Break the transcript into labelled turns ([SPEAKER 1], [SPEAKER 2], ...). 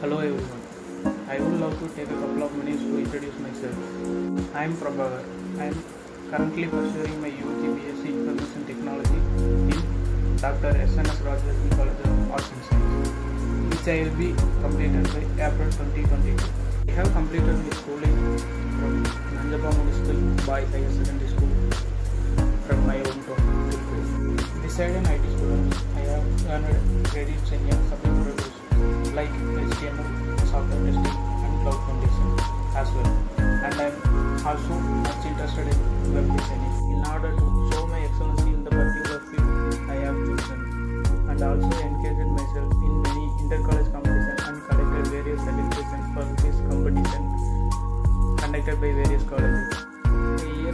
[SPEAKER 1] Hello everyone. I would love to take a couple of minutes to introduce myself. I am Prabakar. I am currently pursuing my UG BSc Information Technology in Dr. SNS Rajaratnam College of Arts and Science, which I will be completed by April 2022. I have completed my schooling from Nanjappa Municipal Boys Higher Secondary School from my hometown. Tirupur. Beside an IT student, I have earned credits in HTML, software testing and cloud foundation as well. And I'm also much interested in web designing. In order to show my excellency in the particular field I have chosen and also engaged myself in many inter-college competitions and collected various certifications for this competition conducted by various colleges. The year